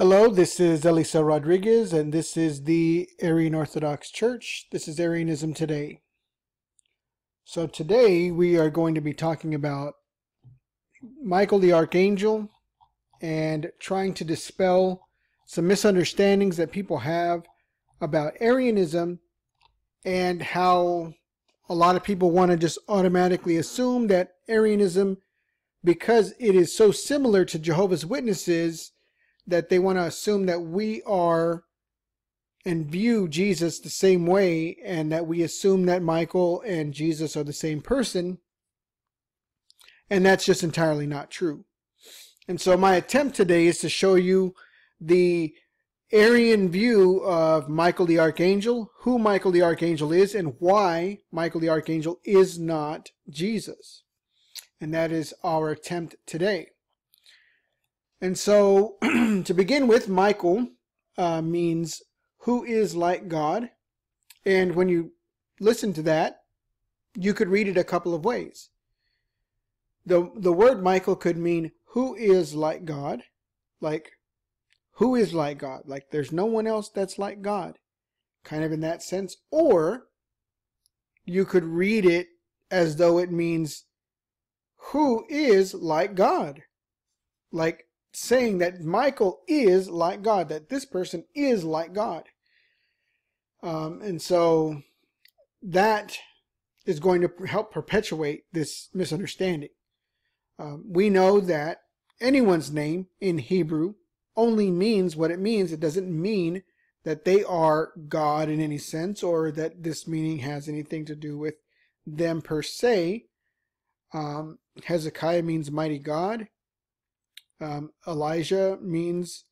Hello, this is Elisa Rodriguez, and this is the Arian Orthodox Church. This is Arianism Today. So, today we are going to be talking about Michael the Archangel and trying to dispel some misunderstandings that people have about Arianism and how a lot of people want to just automatically assume that Arianism, because it is so similar to Jehovah's Witnesses, that they want to assume that we are and view Jesus the same way and that we assume that Michael and Jesus are the same person. And that's just entirely not true. And so my attempt today is to show you the Arian view of Michael the Archangel, who Michael the Archangel is, and why Michael the Archangel is not Jesus. And that is our attempt today. And so, to begin with, Michael uh, means who is like God. And when you listen to that, you could read it a couple of ways. The, the word Michael could mean who is like God, like who is like God, like there's no one else that's like God, kind of in that sense. Or you could read it as though it means who is like God, like saying that Michael is like God, that this person is like God. Um, and so that is going to help perpetuate this misunderstanding. Um, we know that anyone's name in Hebrew only means what it means. It doesn't mean that they are God in any sense or that this meaning has anything to do with them per se. Um, Hezekiah means mighty God. Um, Elijah means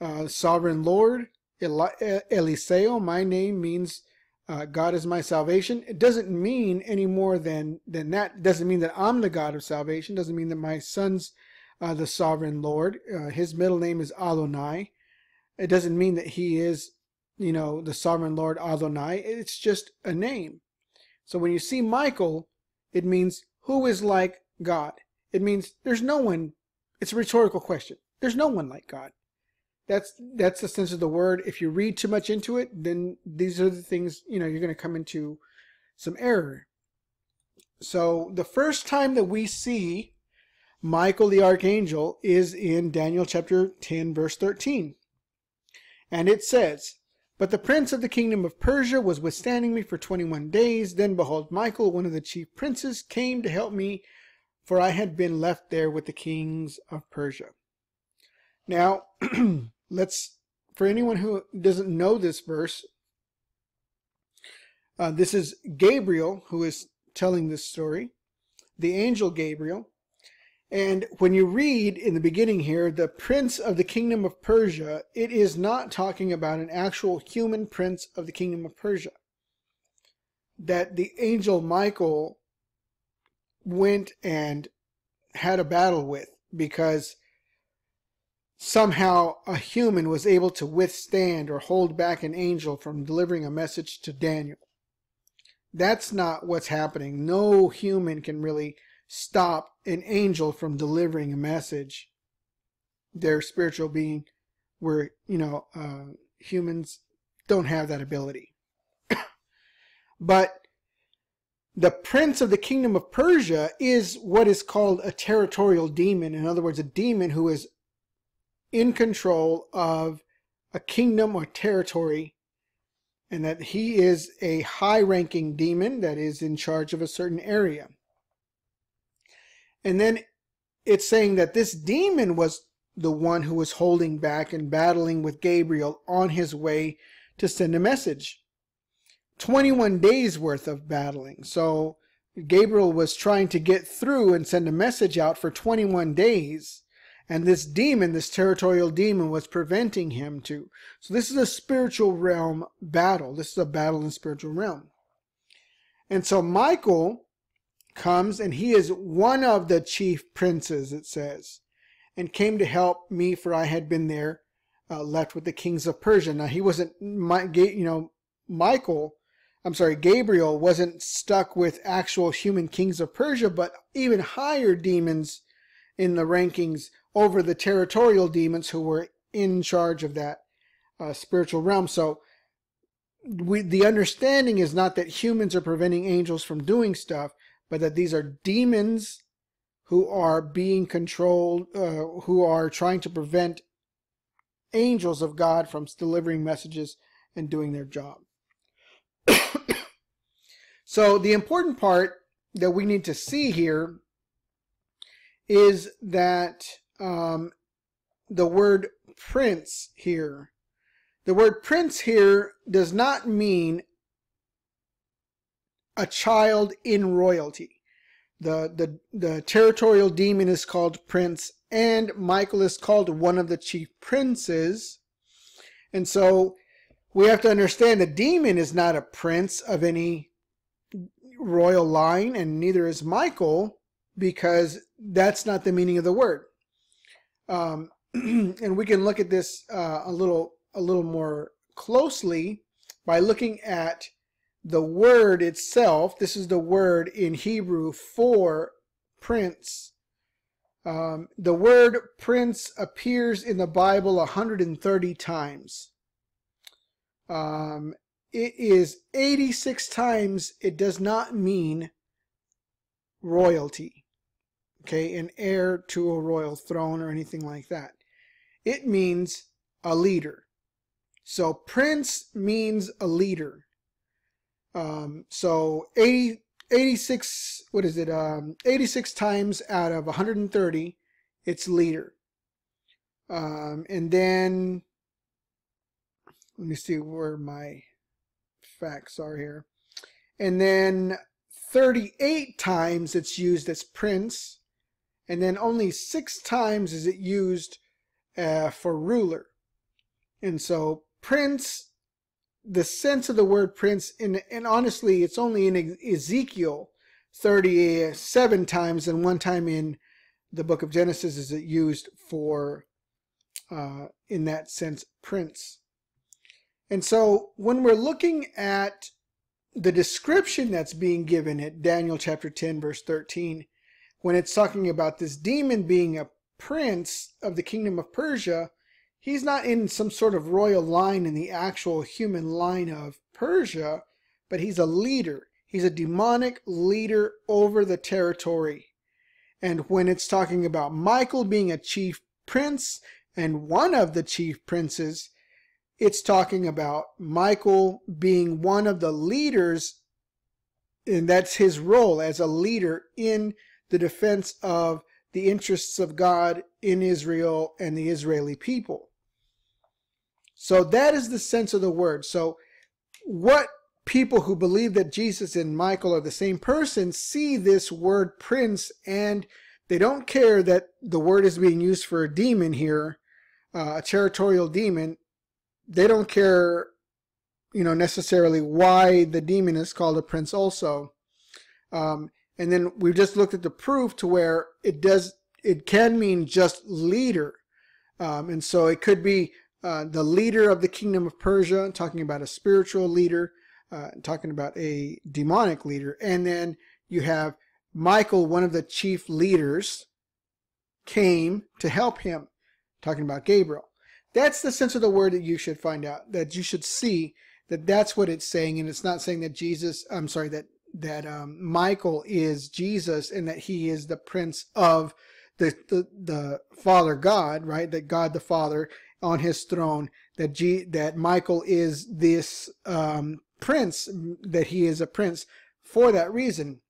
uh, sovereign Lord. Eli- Eliseo, my name means uh, God is my salvation. It doesn't mean any more than than that. It doesn't mean that I'm the God of salvation. It doesn't mean that my son's uh, the sovereign Lord. Uh, his middle name is Adonai. It doesn't mean that he is, you know, the sovereign Lord Adonai. It's just a name. So when you see Michael, it means who is like God. It means there's no one it's a rhetorical question. There's no one like God. That's that's the sense of the word. If you read too much into it, then these are the things, you know, you're going to come into some error. So the first time that we see Michael the archangel is in Daniel chapter 10 verse 13. And it says, But the prince of the kingdom of Persia was withstanding me for 21 days. Then behold, Michael, one of the chief princes, came to help me for I had been left there with the kings of Persia. Now, let's, for anyone who doesn't know this verse, uh, this is Gabriel who is telling this story, the angel Gabriel. And when you read in the beginning here, the prince of the kingdom of Persia, it is not talking about an actual human prince of the kingdom of Persia. That the angel Michael went and had a battle with because somehow a human was able to withstand or hold back an angel from delivering a message to Daniel. That's not what's happening. No human can really stop an angel from delivering a message. Their spiritual being, where, you know, uh, humans don't have that ability. but the prince of the kingdom of Persia is what is called a territorial demon. In other words, a demon who is in control of a kingdom or territory, and that he is a high ranking demon that is in charge of a certain area. And then it's saying that this demon was the one who was holding back and battling with Gabriel on his way to send a message. 21 days worth of battling. So Gabriel was trying to get through and send a message out for 21 days. And this demon, this territorial demon, was preventing him to. So this is a spiritual realm battle. This is a battle in the spiritual realm. And so Michael comes and he is one of the chief princes, it says, and came to help me for I had been there uh, left with the kings of Persia. Now he wasn't, you know, Michael I'm sorry, Gabriel wasn't stuck with actual human kings of Persia, but even higher demons in the rankings over the territorial demons who were in charge of that uh, spiritual realm. So we, the understanding is not that humans are preventing angels from doing stuff, but that these are demons who are being controlled, uh, who are trying to prevent angels of God from delivering messages and doing their job. So the important part that we need to see here is that um, the word prince here, the word prince here does not mean a child in royalty. The, the, the territorial demon is called prince and Michael is called one of the chief princes. And so we have to understand the demon is not a prince of any royal line, and neither is Michael, because that's not the meaning of the word. Um, and we can look at this uh, a little a little more closely by looking at the word itself. This is the word in Hebrew for prince. Um, the word prince appears in the Bible 130 times. Um, it is 86 times it does not mean royalty, okay, an heir to a royal throne or anything like that. It means a leader. So prince means a leader. Um, so 80, 86, what is it? Um, 86 times out of 130, it's leader. Um, and then, let me see where my facts are here. And then 38 times it's used as prince. And then only six times is it used uh, for ruler. And so prince, the sense of the word prince, and, and honestly, it's only in Ezekiel 37 times and one time in the book of Genesis is it used for, uh, in that sense, prince. And so when we're looking at the description that's being given at Daniel chapter 10, verse 13, when it's talking about this demon being a prince of the kingdom of Persia, he's not in some sort of royal line in the actual human line of Persia, but he's a leader. He's a demonic leader over the territory. And when it's talking about Michael being a chief prince and one of the chief princes, it's talking about Michael being one of the leaders, and that's his role as a leader in the defense of the interests of God in Israel and the Israeli people. So that is the sense of the word. So what people who believe that Jesus and Michael are the same person see this word prince and they don't care that the word is being used for a demon here, uh, a territorial demon. They don't care, you know, necessarily why the demon is called a prince also. Um, and then we've just looked at the proof to where it does, it can mean just leader. Um, and so it could be uh, the leader of the kingdom of Persia, talking about a spiritual leader, uh, talking about a demonic leader. And then you have Michael, one of the chief leaders, came to help him, talking about Gabriel. That's the sense of the word that you should find out, that you should see that that's what it's saying. And it's not saying that Jesus, I'm sorry, that that um, Michael is Jesus and that he is the prince of the, the, the Father God, right? That God the Father on his throne, that G, that Michael is this um, prince, that he is a prince for that reason.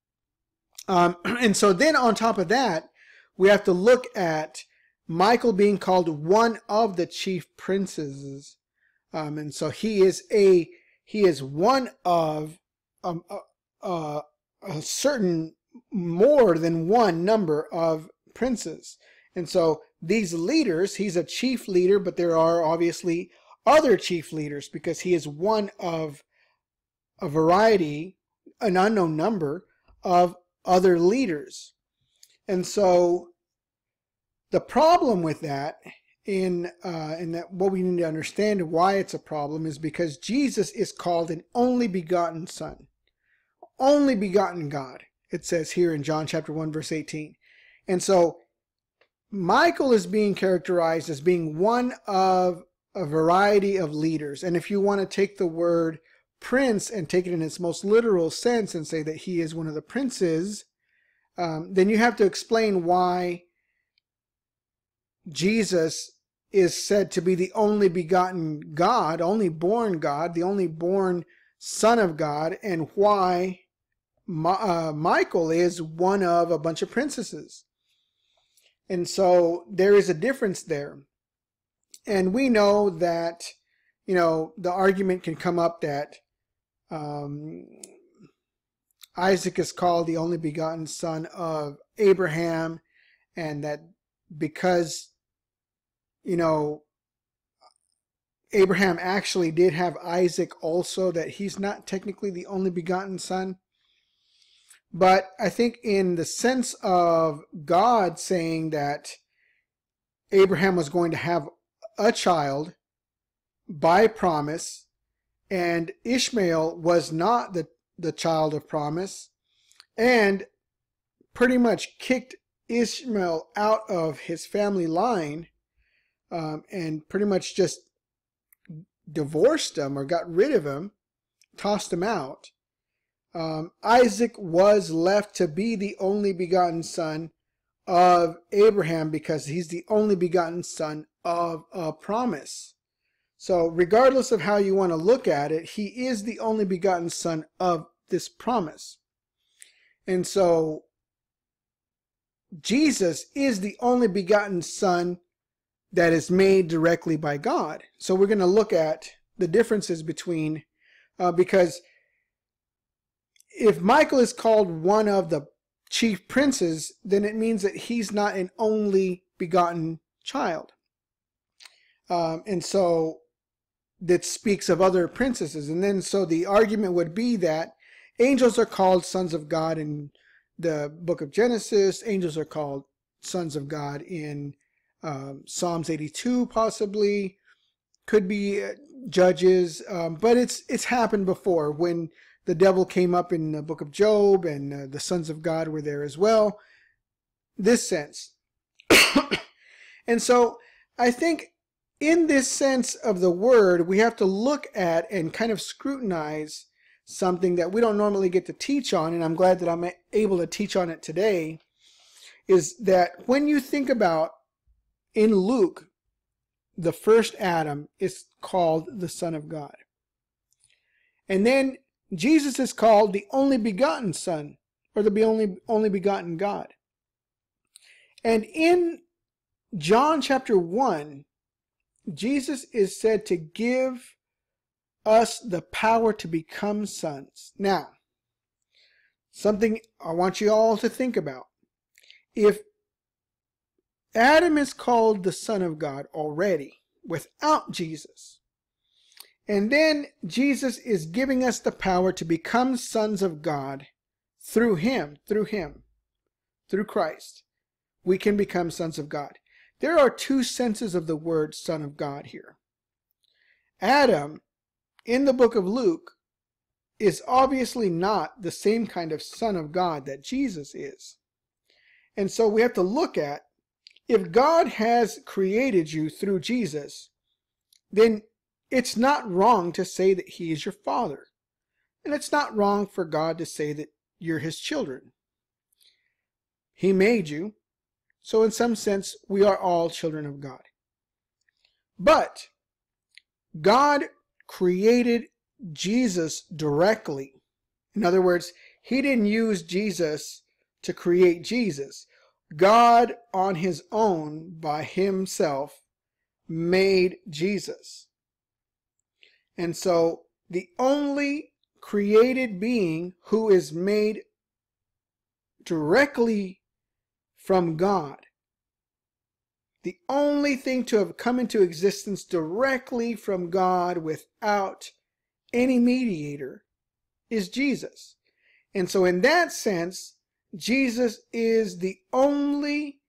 Um, and so then on top of that, we have to look at Michael being called one of the chief princes. Um, and so he is a, he is one of um, a, a, a certain more than one number of princes. And so these leaders, he's a chief leader, but there are obviously other chief leaders because he is one of a variety, an unknown number of other leaders. And so the problem with that in uh, in that what we need to understand why it's a problem is because Jesus is called an only begotten son. Only begotten God. It says here in John chapter 1 verse 18. And so Michael is being characterized as being one of a variety of leaders. And if you want to take the word prince and take it in its most literal sense and say that he is one of the princes, um, then you have to explain why Jesus is said to be the only begotten God, only born God, the only born Son of God, and why uh, Michael is one of a bunch of princesses. And so there is a difference there. And we know that, you know, the argument can come up that um, Isaac is called the only begotten son of Abraham, and that because, you know, Abraham actually did have Isaac also, that he's not technically the only begotten son. But I think in the sense of God saying that Abraham was going to have a child by promise, and Ishmael was not the, the child of promise, and pretty much kicked Ishmael out of his family line, um, and pretty much just divorced him or got rid of him, tossed him out um, Isaac was left to be the only begotten son of Abraham because he's the only begotten son of a promise. So, regardless of how you want to look at it, he is the only begotten son of this promise. And so, Jesus is the only begotten son that is made directly by God. So, we're going to look at the differences between, uh, because if Michael is called one of the chief princes, then it means that he's not an only begotten child. Um, and so that speaks of other princesses. And then so the argument would be that angels are called sons of God in the book of Genesis, angels are called sons of God in um, Psalms 82, possibly, could be uh, judges, um, but it's it's happened before when the devil came up in the book of Job, and uh, the sons of God were there as well. This sense. and so I think in this sense of the word, we have to look at and kind of scrutinize something that we don't normally get to teach on, and I'm glad that I'm able to teach on it today, is that when you think about in Luke, the first Adam is called the Son of God. And then Jesus is called the only begotten Son, or the only, only begotten God. And in John chapter 1, Jesus is said to give us the power to become sons. Now, something I want you all to think about. If Adam is called the Son of God already without Jesus, and then Jesus is giving us the power to become sons of God through Him, through Him, through Christ. We can become sons of God. There are two senses of the word Son of God here. Adam, in the book of Luke, is obviously not the same kind of Son of God that Jesus is. And so we have to look at if God has created you through Jesus, then it's not wrong to say that he is your father. And it's not wrong for God to say that you're his children. He made you. So in some sense, we are all children of God. But God created Jesus directly. In other words, he didn't use Jesus to create Jesus. God on his own by himself made Jesus. And so the only created being who is made directly from God, the only thing to have come into existence directly from God without any mediator is Jesus. And so, in that sense, Jesus is the only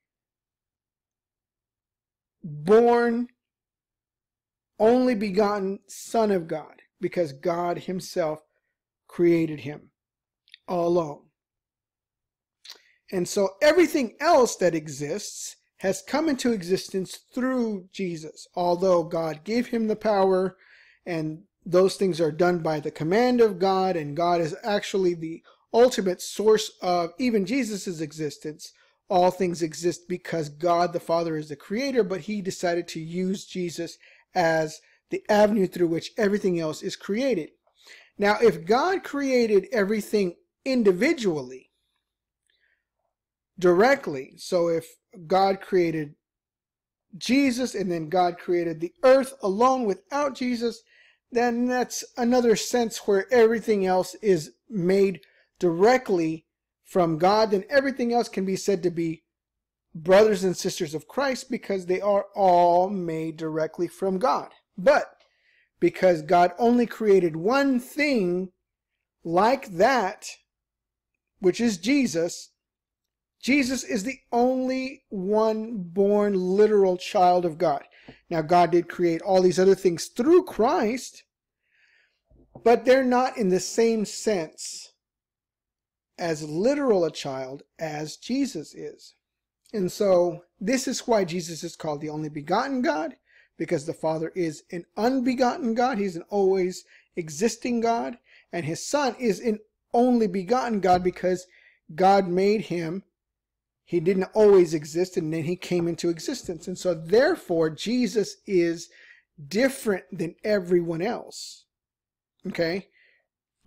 born only begotten Son of God, because God Himself created him alone. And so everything else that exists has come into existence through Jesus. Although God gave him the power and those things are done by the command of God and God is actually the ultimate source of even Jesus' existence. All things exist because God the Father is the creator, but he decided to use Jesus as the avenue through which everything else is created. Now, if God created everything individually, directly, so if God created Jesus and then God created the earth alone without Jesus, then that's another sense where everything else is made directly from God, then everything else can be said to be brothers and sisters of Christ because they are all made directly from God. But because God only created one thing like that, which is Jesus, Jesus is the only one born literal child of God. Now, God did create all these other things through Christ, but they're not in the same sense as literal a child as Jesus is. And so, this is why Jesus is called the only begotten God, because the Father is an unbegotten God. He's an always existing God. And his Son is an only begotten God because God made him he didn't always exist and then he came into existence. And so therefore Jesus is different than everyone else. Okay?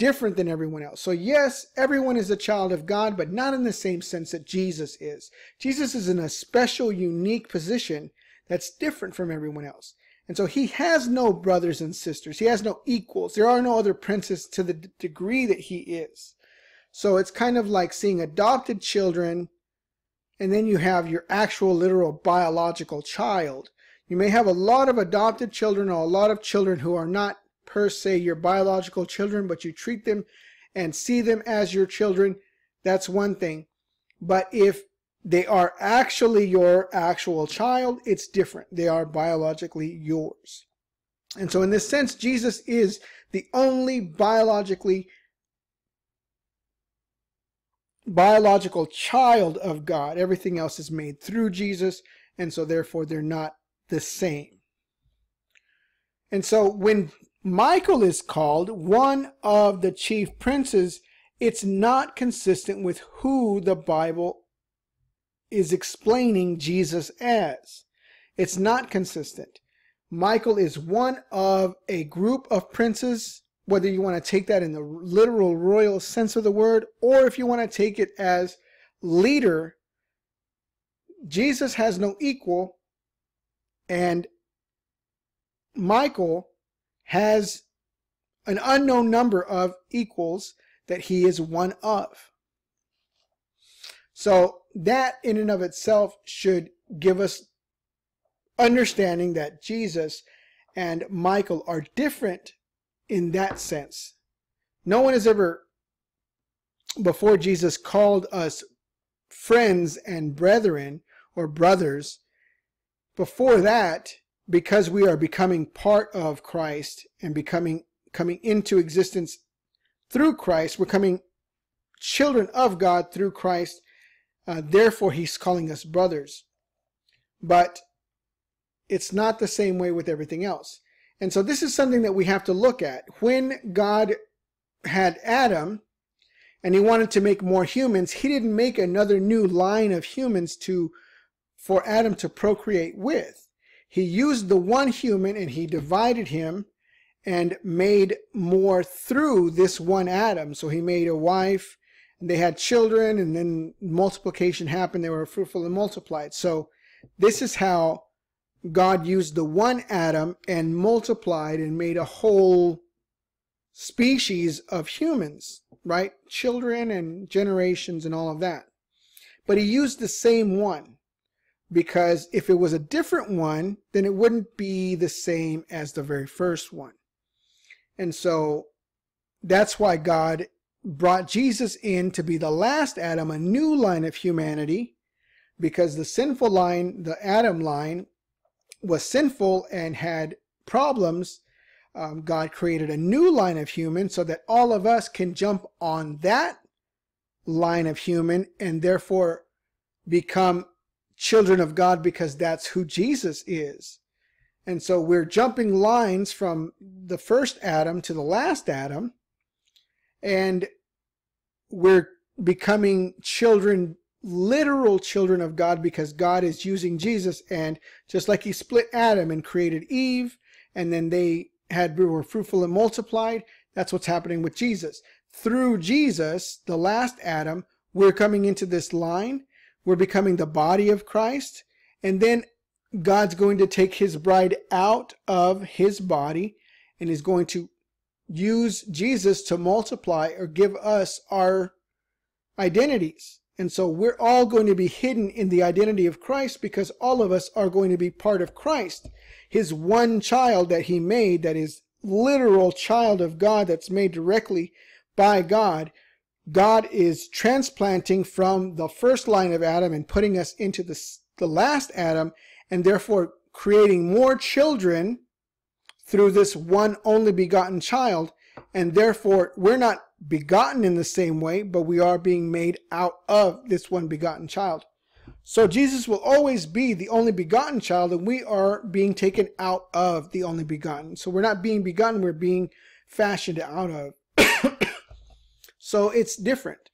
Different than everyone else. So yes, everyone is a child of God, but not in the same sense that Jesus is. Jesus is in a special, unique position that's different from everyone else. And so he has no brothers and sisters. He has no equals. There are no other princes to the degree that he is. So it's kind of like seeing adopted children and then you have your actual literal biological child. You may have a lot of adopted children or a lot of children who are not per se your biological children, but you treat them and see them as your children. That's one thing. But if they are actually your actual child, it's different. They are biologically yours. And so in this sense, Jesus is the only biologically biological child of God. Everything else is made through Jesus, and so therefore they're not the same. And so when Michael is called one of the chief princes, it's not consistent with who the Bible is explaining Jesus as. It's not consistent. Michael is one of a group of princes whether you want to take that in the literal royal sense of the word or if you want to take it as leader, Jesus has no equal, and Michael has an unknown number of equals that he is one of. So that in and of itself should give us understanding that Jesus and Michael are different in that sense. No one has ever, before Jesus, called us friends and brethren or brothers. Before that, because we are becoming part of Christ and becoming coming into existence through Christ, we're coming children of God through Christ. Uh, therefore, he's calling us brothers. But it's not the same way with everything else. And so this is something that we have to look at. When God had Adam and he wanted to make more humans, he didn't make another new line of humans to for Adam to procreate with. He used the one human and he divided him and made more through this one Adam. So he made a wife, and they had children, and then multiplication happened. They were fruitful and multiplied. So this is how God used the one Adam and multiplied and made a whole species of humans, right? Children and generations and all of that. But he used the same one because if it was a different one, then it wouldn't be the same as the very first one. And so that's why God brought Jesus in to be the last Adam, a new line of humanity, because the sinful line, the Adam line, was sinful and had problems, um, God created a new line of human so that all of us can jump on that line of human and therefore become children of God because that's who Jesus is. And so we're jumping lines from the first Adam to the last Adam, and we're becoming children, literal children of God because God is using Jesus. And just like he split Adam and created Eve, and then they had were fruitful and multiplied, that's what's happening with Jesus. Through Jesus, the last Adam, we're coming into this line. We're becoming the body of Christ. And then God's going to take his bride out of his body and is going to use Jesus to multiply or give us our identities. And so we're all going to be hidden in the identity of Christ because all of us are going to be part of Christ. His one child that he made, that is literal child of God, that's made directly by God. God is transplanting from the first line of Adam and putting us into the, the last Adam and therefore creating more children through this one only begotten child. And therefore, we're not begotten in the same way, but we are being made out of this one begotten child. So Jesus will always be the only begotten child, and we are being taken out of the only begotten. So we're not being begotten, we're being fashioned out of. So it's different.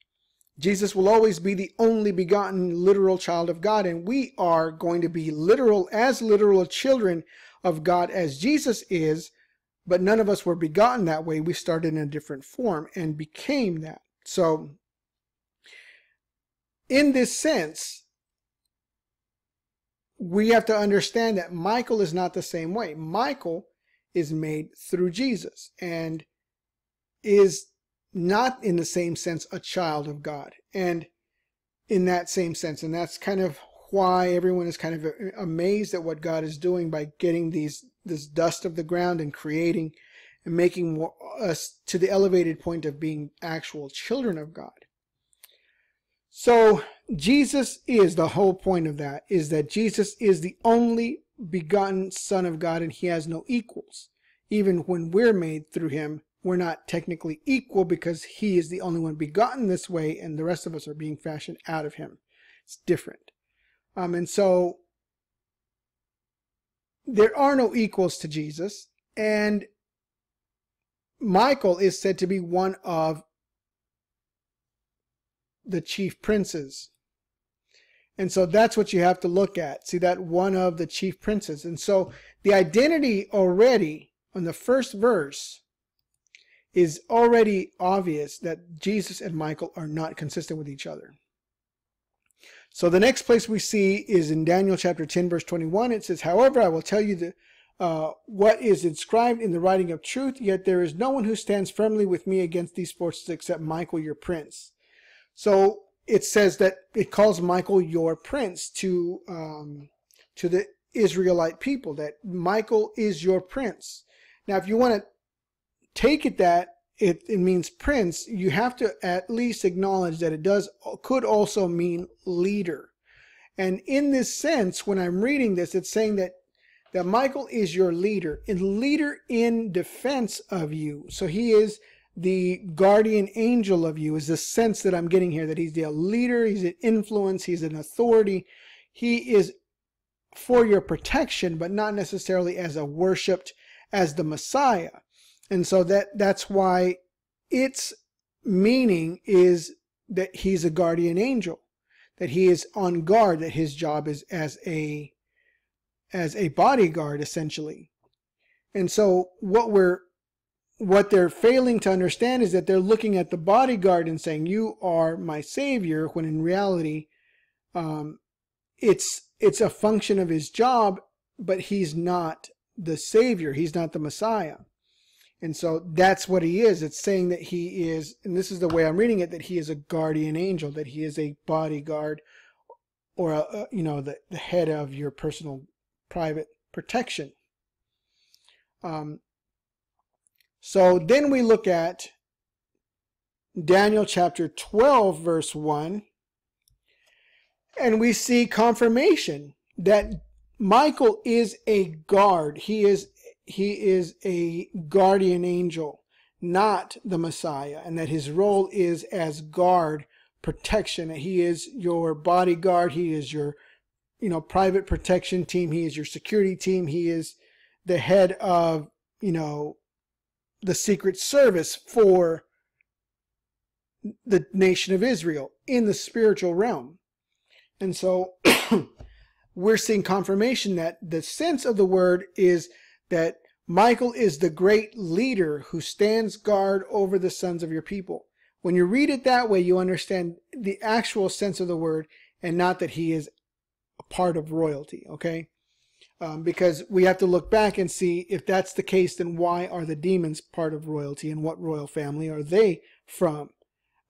Jesus will always be the only begotten literal child of God, and we are going to be literal, as literal children of God as Jesus is, but none of us were begotten that way. We started in a different form and became that. So, in this sense, we have to understand that Michael is not the same way. Michael is made through Jesus and is not in the same sense a child of God. And in that same sense, and that's kind of why everyone is kind of uh, amazed at what God is doing by getting these this dust of the ground and creating and making us to the elevated point of being actual children of God. So Jesus is the whole point of that is that Jesus is the only begotten son of God and he has no equals. Even when we're made through him, we're not technically equal because he is the only one begotten this way and the rest of us are being fashioned out of him. It's different. Um, and so there are no equals to Jesus and Michael is said to be one of the chief princes. And so that's what you have to look at. See that one of the chief princes. And so the identity already on the first verse is already obvious that Jesus and Michael are not consistent with each other. So the next place we see is in Daniel chapter 10 verse 21. It says, However, I will tell you the, uh, what is inscribed in the writing of truth, yet there is no one who stands firmly with me against these forces except Michael your prince. So it says that it calls Michael your prince to um, to the Israelite people, that Michael is your prince. Now, if you want to take it that it, it means prince, you have to at least acknowledge that it does could also mean leader. And in this sense, when I'm reading this, it's saying that that Michael is your leader, and leader in defense of you. So he is the guardian angel of you is the sense that I'm getting here that he's the leader, he's an influence, he's an authority. He is for your protection, but not necessarily as a worshiped as the Messiah. And so that that's why its meaning is that he's a guardian angel, that he is on guard, that his job is as a as a bodyguard essentially. And so what we're what they're failing to understand is that they're looking at the bodyguard and saying, "You are my savior," when in reality, um, it's it's a function of his job, but he's not the savior. He's not the Messiah, and so that's what he is. It's saying that he is, and this is the way I'm reading it, that he is a guardian angel, that he is a bodyguard, or a, a you know the the head of your personal private protection. Um, so then we look at Daniel chapter 12, verse 1, and we see confirmation that Michael is a guard. He is he is a guardian angel, not the Messiah, and that his role is as guard, protection. He is your bodyguard, he is your you know, private protection team. He is your security team. He is the head of, you know, the secret service for the nation of Israel in the spiritual realm. And so we're seeing confirmation that the sense of the word is that Michael is the great leader who stands guard over the sons of your people. When you read it that way, you understand the actual sense of the word and not that he is a part of royalty, okay? Um, because we have to look back and see if that's the case, then why are the demons part of royalty and what royal family are they from?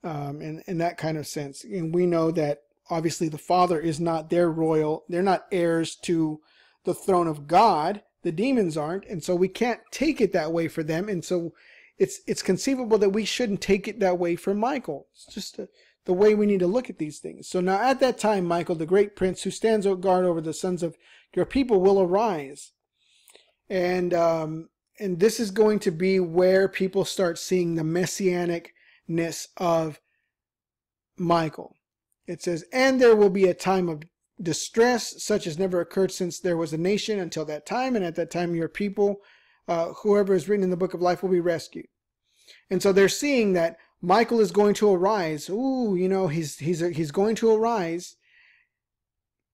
Um, and in that kind of sense. And we know that obviously the Father is not their royal, they're not heirs to the throne of God. The demons aren't. And so we can't take it that way for them. And so it's it's conceivable that we shouldn't take it that way for Michael. It's just a, the way we need to look at these things. So now at that time, Michael, the great prince who stands guard over the sons of your people, will arise, and um, and this is going to be where people start seeing the messianicness of Michael. It says, and there will be a time of distress such as never occurred since there was a nation until that time, and at that time your people uh, whoever is written in the book of life will be rescued. And so they're seeing that Michael is going to arise. Ooh, you know, he's he's he's going to arise.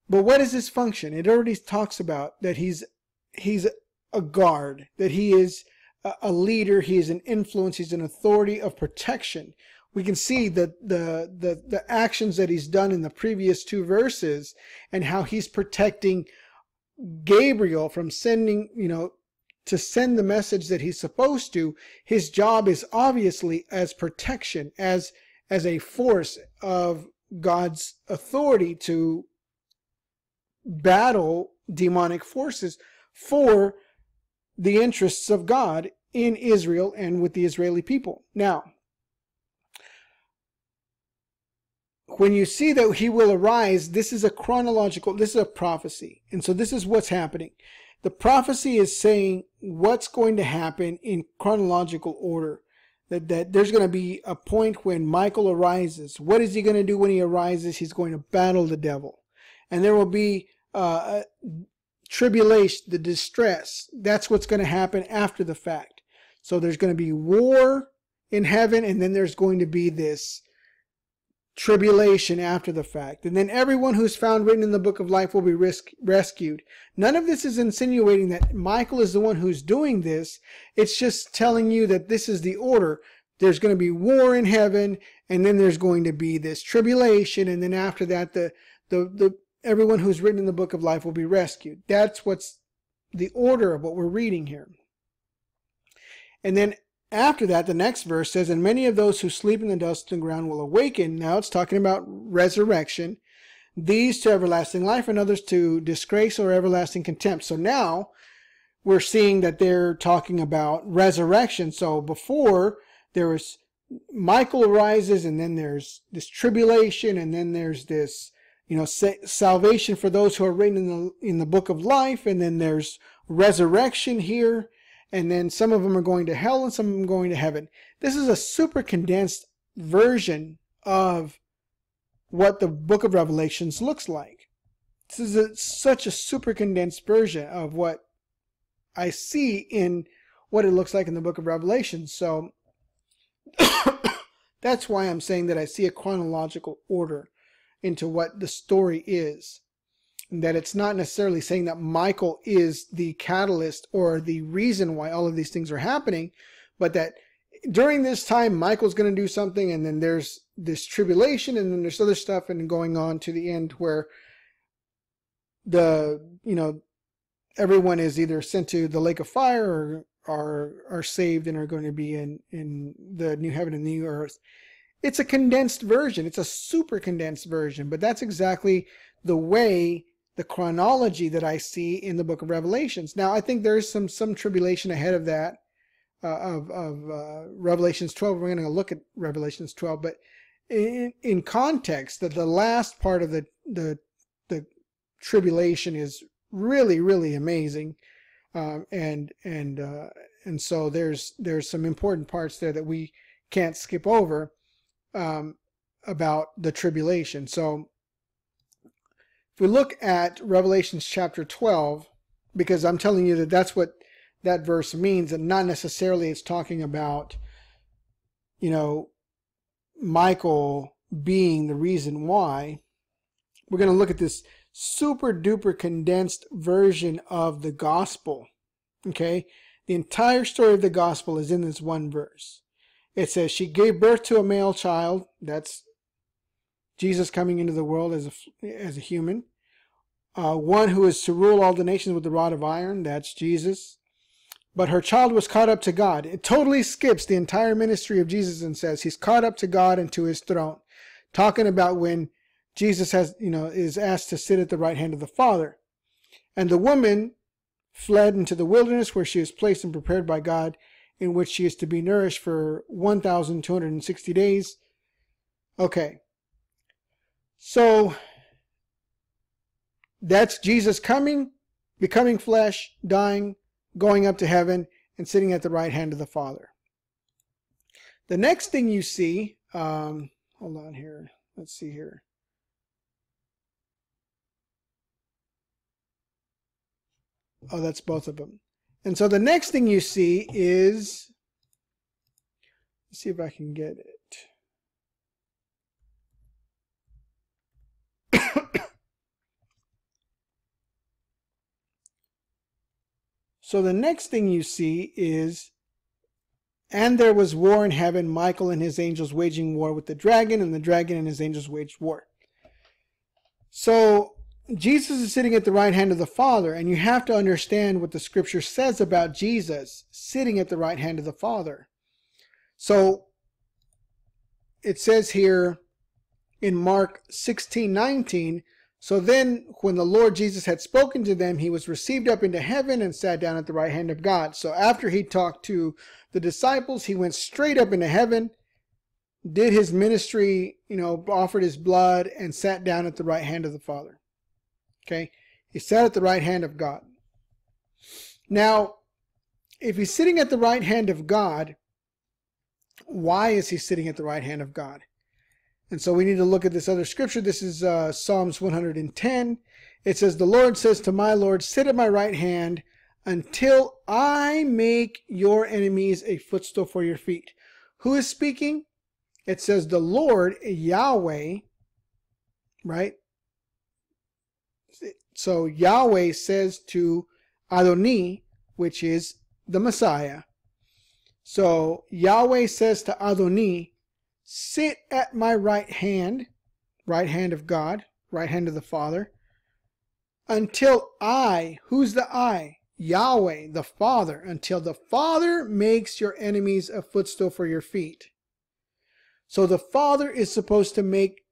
But what is his function? It already talks about that he's he's a guard, that he is a leader, he is an influence, he's an authority of protection. We can see the, the, the, the actions that he's done in the previous two verses and how he's protecting Gabriel from sending, you know, to send the message that he's supposed to, his job is obviously as protection, as as a force of God's authority to battle demonic forces for the interests of God in Israel and with the Israeli people. Now, when you see that he will arise, this is a chronological, this is a prophecy. And so this is what's happening. The prophecy is saying what's going to happen in chronological order. That, that there's going to be a point when Michael arises. What is he going to do when he arises? He's going to battle the devil. And there will be uh, tribulation, the distress. That's what's going to happen after the fact. So there's going to be war in heaven, and then there's going to be this tribulation after the fact. And then everyone who's found written in the book of life will be risk, rescued. None of this is insinuating that Michael is the one who's doing this. It's just telling you that this is the order. There's going to be war in heaven, and then there's going to be this tribulation, and then after that, the, the, the, everyone who's written in the book of life will be rescued. That's what's the order of what we're reading here. And then after that, the next verse says, And many of those who sleep in the dust and ground will awaken. Now it's talking about resurrection. These to everlasting life, and others to disgrace or everlasting contempt. So now we're seeing that they're talking about resurrection. So before there was Michael arises, and then there's this tribulation, and then there's this, you know, salvation for those who are written in the in the book of life, and then there's resurrection here and then some of them are going to hell and some of them going to heaven. This is a super condensed version of what the book of Revelations looks like. This is a, such a super condensed version of what I see in what it looks like in the book of Revelation. So that's why I'm saying that I see a chronological order into what the story is that it's not necessarily saying that Michael is the catalyst or the reason why all of these things are happening, but that during this time Michael's going to do something and then there's this tribulation and then there's other stuff and going on to the end where the you know everyone is either sent to the lake of fire or are are saved and are going to be in in the new heaven and the new earth. It's a condensed version. It's a super condensed version, but that's exactly the way the chronology that I see in the book of Revelations. Now, I think there's some some tribulation ahead of that, uh, of of uh, Revelations 12. We're going to look at Revelations 12, but in in context, that the last part of the the the tribulation is really really amazing, um, and and uh, and so there's there's some important parts there that we can't skip over um, about the tribulation. So if we look at Revelations chapter 12, because I'm telling you that that's what that verse means, and not necessarily it's talking about, you know, Michael being the reason why. We're going to look at this super duper condensed version of the gospel. Okay? The entire story of the gospel is in this one verse. It says, She gave birth to a male child. That's Jesus coming into the world as a, as a human. Uh, one who is to rule all the nations with the rod of iron. That's Jesus. But her child was caught up to God. It totally skips the entire ministry of Jesus and says he's caught up to God and to his throne. Talking about when Jesus has, you know, is asked to sit at the right hand of the Father. And the woman fled into the wilderness where she is placed and prepared by God, in which she is to be nourished for 1,260 days. Okay. So that's Jesus coming, becoming flesh, dying, going up to heaven, and sitting at the right hand of the Father. The next thing you see, um, hold on here. Let's see here. Oh, that's both of them. And so the next thing you see is, let's see if I can get it. So the next thing you see is, and there was war in heaven, Michael and his angels waging war with the dragon, and the dragon and his angels waged war. So Jesus is sitting at the right hand of the Father, and you have to understand what the scripture says about Jesus sitting at the right hand of the Father. So it says here in Mark 16 19, so then when the Lord Jesus had spoken to them, he was received up into heaven and sat down at the right hand of God. So after he talked to the disciples, he went straight up into heaven, did his ministry, you know, offered his blood, and sat down at the right hand of the Father. Okay? He sat at the right hand of God. Now, if he's sitting at the right hand of God, why is he sitting at the right hand of God? And so we need to look at this other scripture. This is uh, Psalms 110. It says, The Lord says to my Lord, Sit at my right hand until I make your enemies a footstool for your feet. Who is speaking? It says, The Lord, Yahweh, right? So Yahweh says to Adoni, which is the Messiah. So Yahweh says to Adoni, sit at my right hand, right hand of God, right hand of the Father, until I, who's the I? Yahweh, the Father, until the Father makes your enemies a footstool for your feet. So the Father is supposed to make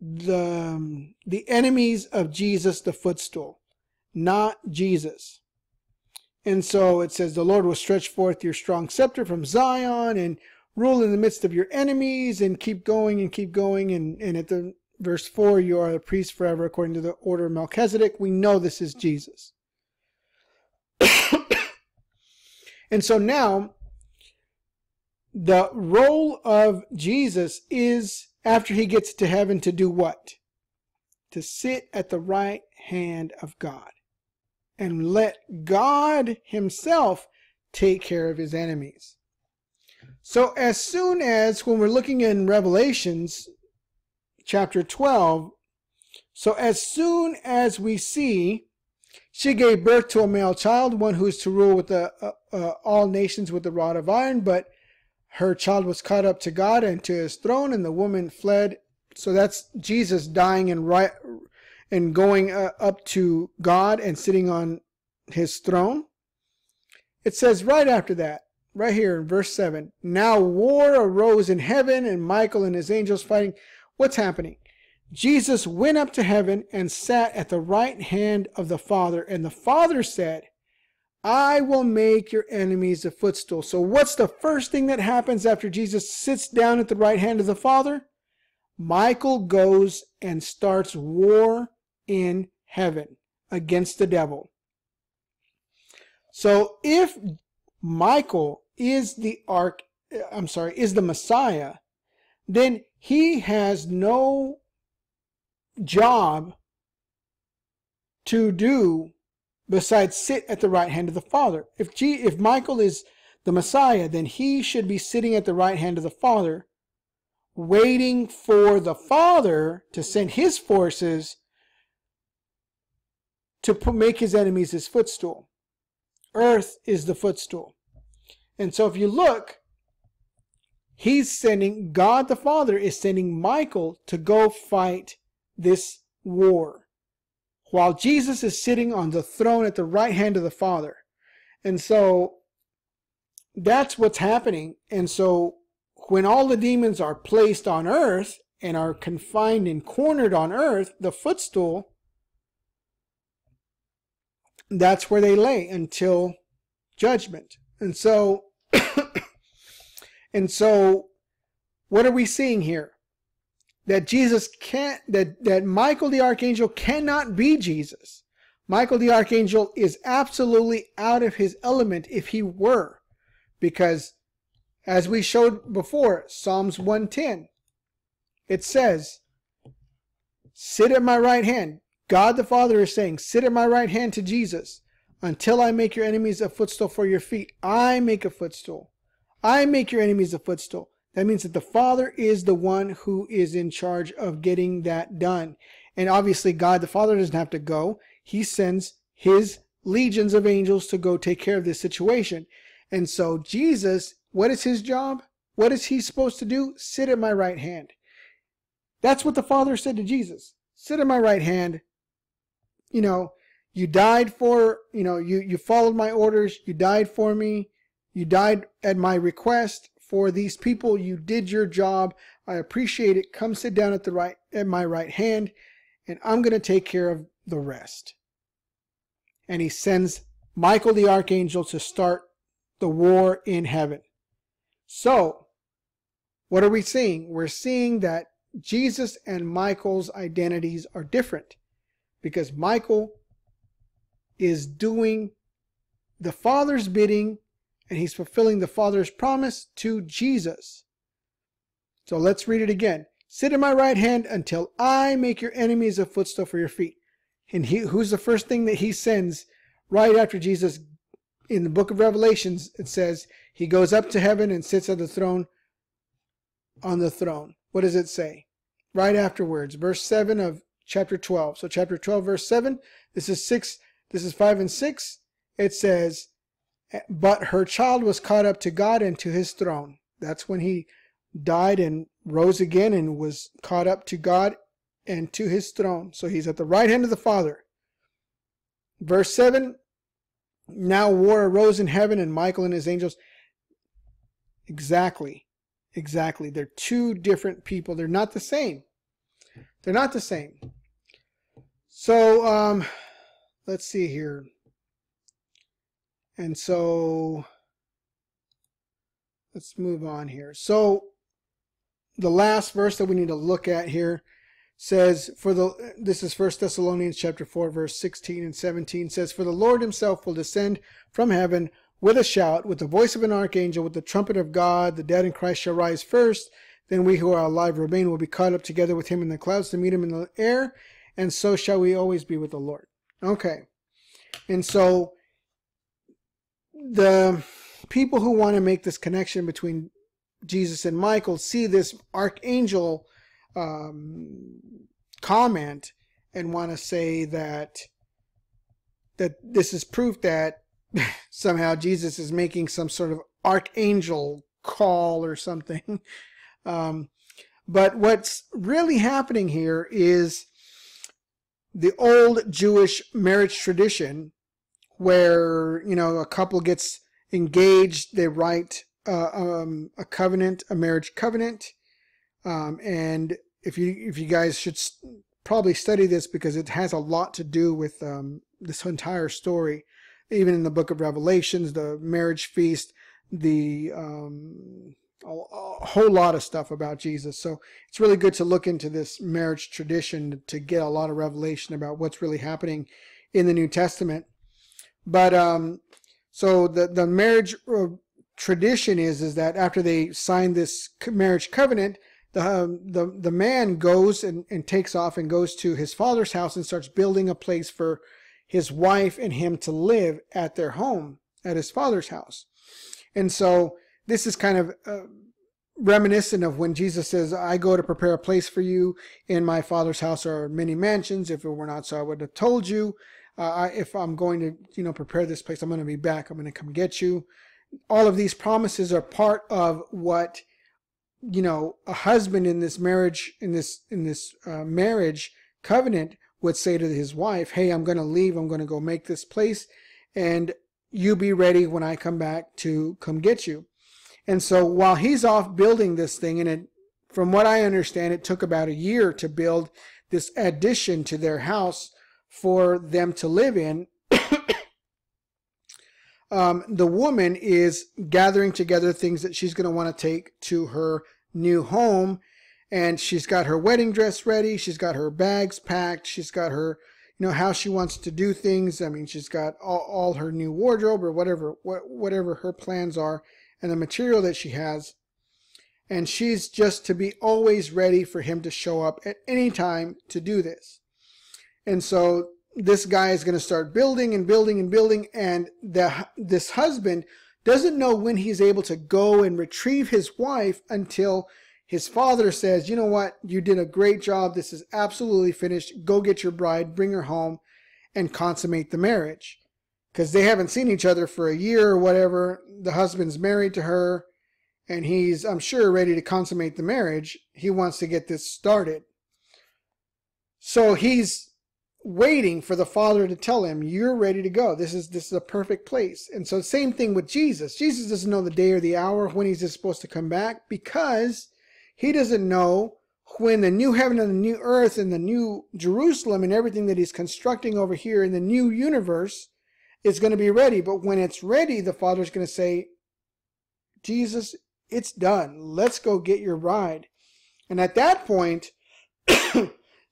the, um, the enemies of Jesus the footstool, not Jesus. And so it says, The Lord will stretch forth your strong scepter from Zion and rule in the midst of your enemies and keep going and keep going. And, and at the verse 4, you are a priest forever according to the order of Melchizedek. We know this is Jesus. and so now, the role of Jesus is after he gets to heaven to do what? To sit at the right hand of God and let God himself take care of his enemies. So as soon as when we're looking in Revelations chapter 12, so as soon as we see she gave birth to a male child, one who is to rule with the, uh, uh, all nations with the rod of iron, but her child was caught up to God and to his throne, and the woman fled. So that's Jesus dying and right and going uh, up to God and sitting on his throne. It says right after that, right here in verse 7 Now war arose in heaven, and Michael and his angels fighting. What's happening? Jesus went up to heaven and sat at the right hand of the Father, and the Father said, I will make your enemies a footstool. So, what's the first thing that happens after Jesus sits down at the right hand of the Father? Michael goes and starts war in heaven against the devil. So, if Michael is the ark, I'm sorry, is the Messiah, then he has no job to do besides sit at the right hand of the Father? If G, if Michael is the Messiah, then he should be sitting at the right hand of the Father, waiting for the Father to send his forces to make his enemies his footstool. Earth is the footstool. And so if you look, he's sending, God the Father is sending Michael to go fight this war. While Jesus is sitting on the throne at the right hand of the Father. And so that's what's happening. And so when all the demons are placed on earth and are confined and cornered on earth, the footstool, that's where they lay until judgment. And so, and so, what are we seeing here? That Jesus can't, that, that Michael the Archangel cannot be Jesus. Michael the Archangel is absolutely out of his element if he were. Because, as we showed before, Psalms 110, it says, Sit at my right hand. God the Father is saying, Sit at my right hand to Jesus until I make your enemies a footstool for your feet. I make a footstool. I make your enemies a footstool. That means that the Father is the one who is in charge of getting that done. And obviously, God the Father doesn't have to go. He sends his legions of angels to go take care of this situation. And so, Jesus, what is his job? What is he supposed to do? Sit at my right hand. That's what the Father said to Jesus. Sit at my right hand. You know, you died for, you know, you, you followed my orders. You died for me. You died at my request for these people. You did your job. I appreciate it. Come sit down at the right, at my right hand, and I'm going to take care of the rest. And he sends Michael the archangel to start the war in heaven. So, what are we seeing? We're seeing that Jesus and Michael's identities are different because Michael is doing the Father's bidding and he's fulfilling the Father's promise to Jesus. So let's read it again. Sit at my right hand until I make your enemies a footstool for your feet. And he, who's the first thing that he sends right after Jesus in the book of Revelations? It says he goes up to heaven and sits at the throne on the throne. What does it say? Right afterwards, verse 7 of chapter 12. So chapter 12, verse 7. This is 6 this is 5 and 6. It says, But her child was caught up to God and to his throne. That's when he died and rose again and was caught up to God and to his throne. So he's at the right hand of the Father. Verse 7 Now war arose in heaven, and Michael and his angels. Exactly. Exactly. They're two different people. They're not the same. They're not the same. So, um, let's see here. And so let's move on here. So the last verse that we need to look at here says for the this is first thessalonians chapter 4 verse 16 and 17 says for the lord himself will descend from heaven with a shout with the voice of an archangel with the trumpet of god the dead in christ shall rise first then we who are alive remain will be caught up together with him in the clouds to meet him in the air and so shall we always be with the lord Okay. And so the people who want to make this connection between Jesus and Michael see this archangel um, comment and want to say that that this is proof that somehow Jesus is making some sort of archangel call or something. Um, but what's really happening here is the old Jewish marriage tradition where, you know, a couple gets engaged, they write uh, um, a covenant, a marriage covenant. Um, and if you if you guys should probably study this because it has a lot to do with um, this entire story, even in the book of Revelations, the marriage feast, the um, a, a, whole lot of stuff about Jesus. So it's really good to look into this marriage tradition to get a lot of revelation about what's really happening in the New Testament. But um, so the the marriage uh, tradition is is that after they sign this marriage covenant, the um, the the man goes and, and takes off and goes to his father's house and starts building a place for his wife and him to live at their home at his father's house. And so this is kind of uh, reminiscent of when Jesus says, I go to prepare a place for you. In my Father's house are many mansions. If it were not so, I would have told you. Uh, if I'm going to, you know, prepare this place, I'm going to be back. I'm going to come get you. All of these promises are part of what, you know, a husband in this marriage, in this, in this uh, marriage covenant would say to his wife, Hey, I'm going to leave. I'm going to go make this place and you be ready when I come back to come get you. And so while he's off building this thing, and it, from what I understand, it took about a year to build this addition to their house for them to live in. um, the woman is gathering together things that she's going to want to take to her new home. And she's got her wedding dress ready. She's got her bags packed. She's got her, you know, how she wants to do things. I mean, she's got all, all her new wardrobe or whatever, whatever her plans are and the material that she has. And she's just to be always ready for him to show up at any time to do this. And so this guy is going to start building and building and building. And the, this husband doesn't know when he's able to go and retrieve his wife until his father says, you know what? You did a great job. This is absolutely finished. Go get your bride, bring her home and consummate the marriage because they haven't seen each other for a year or whatever. The husband's married to her and he's, I'm sure, ready to consummate the marriage. He wants to get this started. So he's waiting for the father to tell him, you're ready to go. This is, this is a perfect place. And so same thing with Jesus. Jesus doesn't know the day or the hour when he's supposed to come back because he doesn't know when the new heaven and the new earth and the new Jerusalem and everything that he's constructing over here in the new universe is going to be ready. But when it's ready, the Father's going to say, Jesus, it's done. Let's go get your bride. And at that point,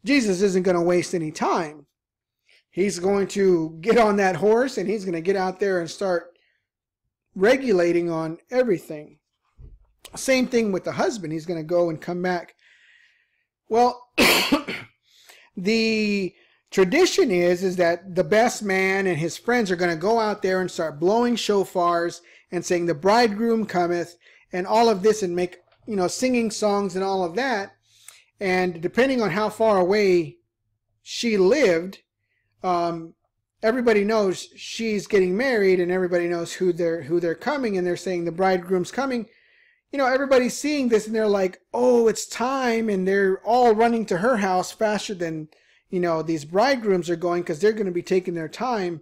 Jesus isn't going to waste any time. He's going to get on that horse and he's going to get out there and start regulating on everything. Same thing with the husband. He's going to go and come back. Well, the tradition is is that the best man and his friends are going to go out there and start blowing shofars and saying the bridegroom cometh and all of this and make you know singing songs and all of that and depending on how far away she lived um, everybody knows she's getting married and everybody knows who they're who they're coming and they're saying the bridegroom's coming you know everybody's seeing this and they're like oh it's time and they're all running to her house faster than you know these bridegrooms are going because they're going to be taking their time.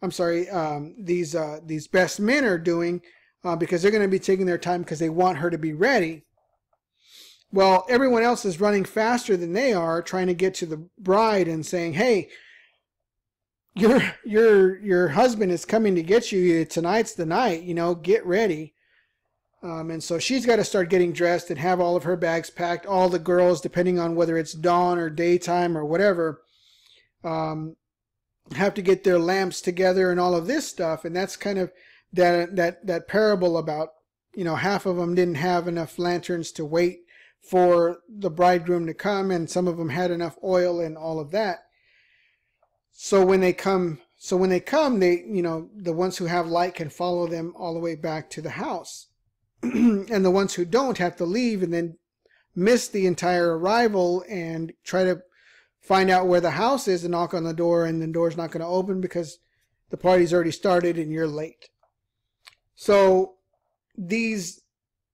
I'm sorry, um, these uh, these best men are doing uh, because they're going to be taking their time because they want her to be ready. Well, everyone else is running faster than they are, trying to get to the bride and saying, "Hey, your your your husband is coming to get you. Tonight's the night. You know, get ready." Um, and so she's got to start getting dressed and have all of her bags packed. All the girls, depending on whether it's dawn or daytime or whatever, um, have to get their lamps together and all of this stuff. And that's kind of that that that parable about you know half of them didn't have enough lanterns to wait for the bridegroom to come, and some of them had enough oil and all of that. So when they come, so when they come, they you know the ones who have light can follow them all the way back to the house. and the ones who don't have to leave and then miss the entire arrival and try to find out where the house is and knock on the door and the door's not going to open because the party's already started and you're late. So these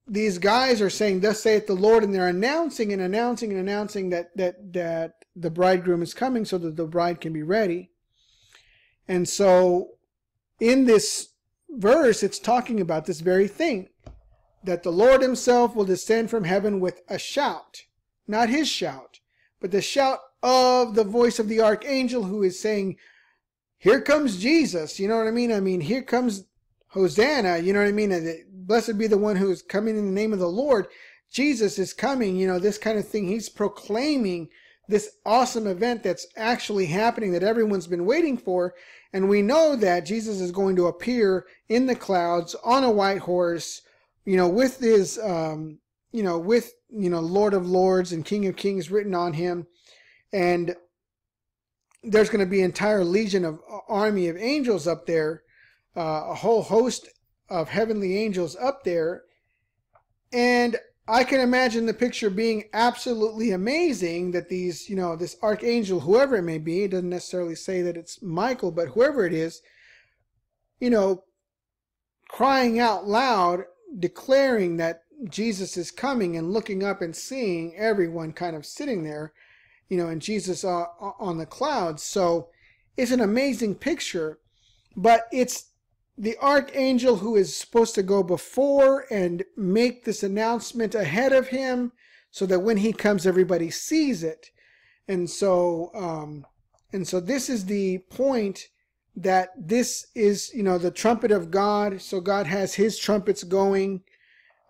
these guys are saying, "Thus saith the Lord," and they're announcing and announcing and announcing that that that the bridegroom is coming, so that the bride can be ready. And so, in this verse, it's talking about this very thing that the Lord himself will descend from heaven with a shout, not his shout, but the shout of the voice of the archangel who is saying, Here comes Jesus. You know what I mean? I mean, here comes Hosanna. You know what I mean? Blessed be the one who is coming in the name of the Lord. Jesus is coming, you know, this kind of thing. He's proclaiming this awesome event that's actually happening that everyone's been waiting for. And we know that Jesus is going to appear in the clouds on a white horse you know, with his, um, you know, with you know, Lord of Lords and King of Kings written on him. And there's going to be an entire legion of uh, army of angels up there, uh, a whole host of heavenly angels up there. And I can imagine the picture being absolutely amazing that these, you know, this archangel, whoever it may be, it doesn't necessarily say that it's Michael, but whoever it is, you know, crying out loud, declaring that Jesus is coming and looking up and seeing everyone kind of sitting there, you know, and Jesus uh, on the clouds. So it's an amazing picture, but it's the archangel who is supposed to go before and make this announcement ahead of him so that when he comes everybody sees it. And so um, and so this is the point that this is you know the trumpet of god. So god has his trumpets going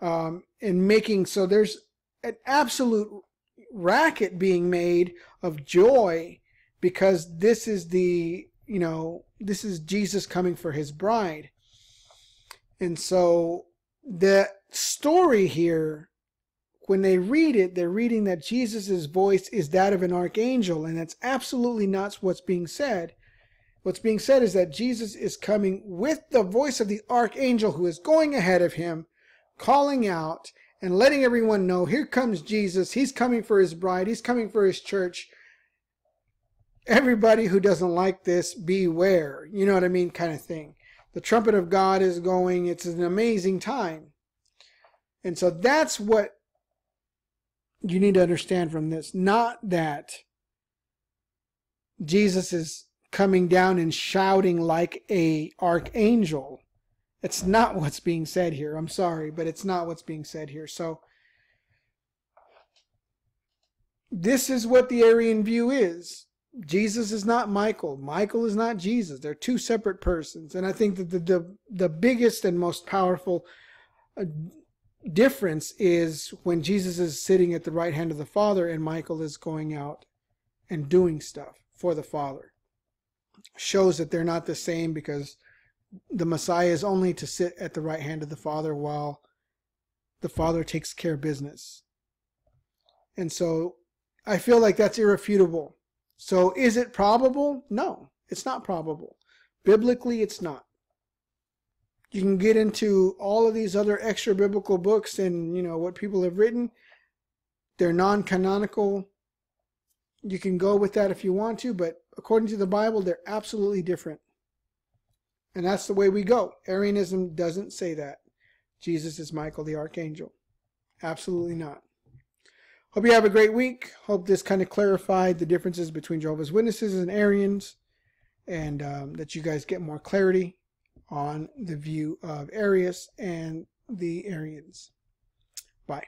um, and making so there's an absolute racket being made of joy because this is the you know this is Jesus coming for his bride. And so the story here when they read it, they're reading that Jesus' voice is that of an archangel, and that's absolutely not what's being said. What's being said is that Jesus is coming with the voice of the archangel who is going ahead of him, calling out and letting everyone know here comes Jesus. He's coming for his bride, he's coming for his church everybody who doesn't like this, beware. You know what I mean? Kind of thing. The trumpet of God is going. It's an amazing time. And so that's what you need to understand from this. Not that Jesus is coming down and shouting like a archangel. It's not what's being said here. I'm sorry, but it's not what's being said here. So this is what the Arian view is. Jesus is not Michael. Michael is not Jesus. They're two separate persons. And I think that the the, the biggest and most powerful uh, difference is when Jesus is sitting at the right hand of the Father and Michael is going out and doing stuff for the Father. Shows that they're not the same because the Messiah is only to sit at the right hand of the Father while the Father takes care of business. And so I feel like that's irrefutable so is it probable? No, it's not probable. Biblically, it's not. You can get into all of these other extra biblical books and, you know, what people have written. They're non-canonical. You can go with that if you want to, but according to the Bible, they're absolutely different. And that's the way we go. Arianism doesn't say that. Jesus is Michael the Archangel. Absolutely not. Hope you have a great week. Hope this kind of clarified the differences between Jehovah's Witnesses and Arians and um, that you guys get more clarity on the view of Arius and the Arians. Bye.